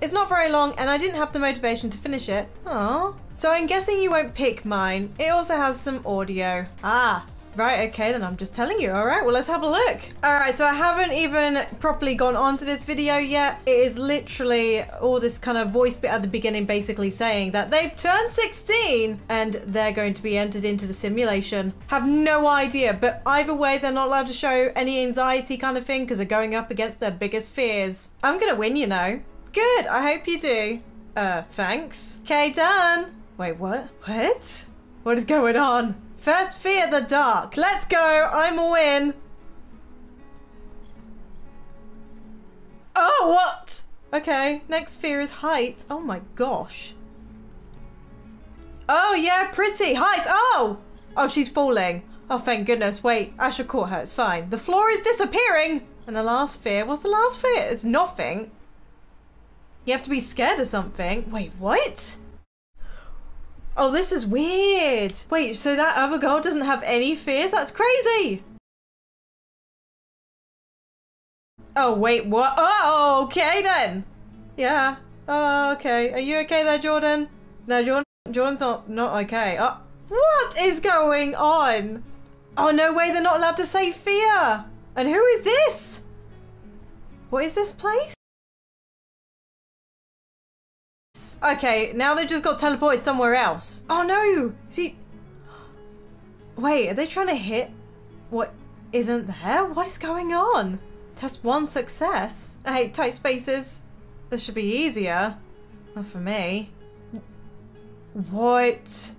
It's not very long and I didn't have the motivation to finish it. Aww. So I'm guessing you won't pick mine. It also has some audio. Ah, Right, okay, then I'm just telling you. All right, well, let's have a look. All right, so I haven't even properly gone on to this video yet. It is literally all this kind of voice bit at the beginning basically saying that they've turned 16 and they're going to be entered into the simulation. Have no idea, but either way, they're not allowed to show any anxiety kind of thing because they're going up against their biggest fears. I'm gonna win, you know. Good, I hope you do. Uh, thanks. Okay, done. Wait, what? What? What is going on? First fear the dark. Let's go. I'm a win. Oh, what? Okay, next fear is heights. Oh my gosh. Oh, yeah, pretty. Heights. Oh! Oh, she's falling. Oh, thank goodness. Wait, Asher caught her. It's fine. The floor is disappearing. And the last fear. What's the last fear? It's nothing. You have to be scared of something. Wait, what? Oh, this is weird. Wait, so that other girl doesn't have any fears? That's crazy. Oh, wait, what? Oh, okay then. Yeah. Oh, okay. Are you okay there, Jordan? No, Jordan. Jordan's not not okay. Oh, what is going on? Oh, no way. They're not allowed to say fear. And who is this? What is this place? Okay, now they just got teleported somewhere else. Oh no! See... Wait, are they trying to hit what isn't there? What is going on? Test one success. I hate tight spaces. This should be easier. Not for me. What?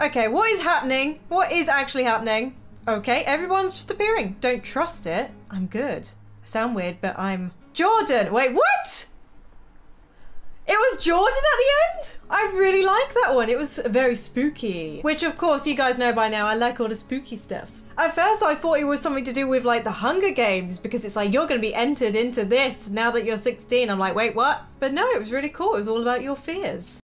Okay, what is happening? What is actually happening? Okay, everyone's just appearing. Don't trust it. I'm good. I sound weird, but I'm... Jordan! Wait, what? Jordan at the end? I really like that one. It was very spooky. Which, of course, you guys know by now, I like all the spooky stuff. At first, I thought it was something to do with like the Hunger Games because it's like you're going to be entered into this now that you're 16. I'm like, wait, what? But no, it was really cool. It was all about your fears.